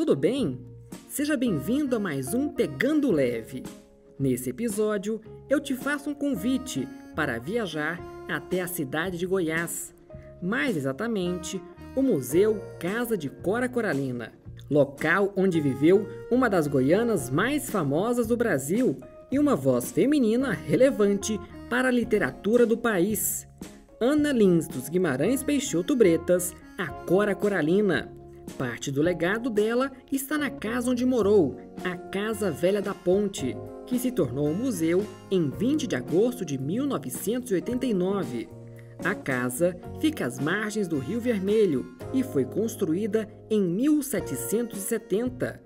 tudo bem? Seja bem-vindo a mais um Pegando Leve. Nesse episódio, eu te faço um convite para viajar até a cidade de Goiás, mais exatamente, o Museu Casa de Cora Coralina, local onde viveu uma das goianas mais famosas do Brasil e uma voz feminina relevante para a literatura do país. Ana Lins dos Guimarães Peixoto Bretas, a Cora Coralina. Parte do legado dela está na casa onde morou, a Casa Velha da Ponte, que se tornou um museu em 20 de agosto de 1989. A casa fica às margens do Rio Vermelho e foi construída em 1770.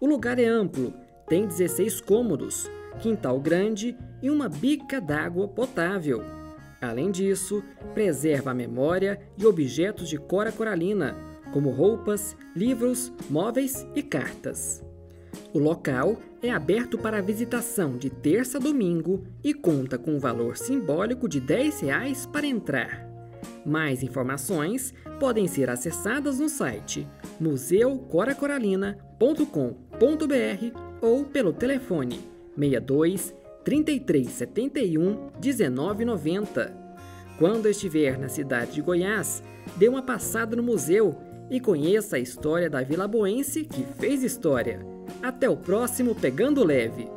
O lugar é amplo, tem 16 cômodos, quintal grande e uma bica d'água potável. Além disso, preserva a memória e objetos de Cora Coralina, como roupas, livros, móveis e cartas. O local é aberto para visitação de terça a domingo e conta com um valor simbólico de 10 reais para entrar. Mais informações podem ser acessadas no site museucoracoralina.com.br ou pelo telefone 62 3371 1990. Quando estiver na cidade de Goiás, dê uma passada no museu e conheça a história da Vila Boense que fez história. Até o próximo Pegando Leve!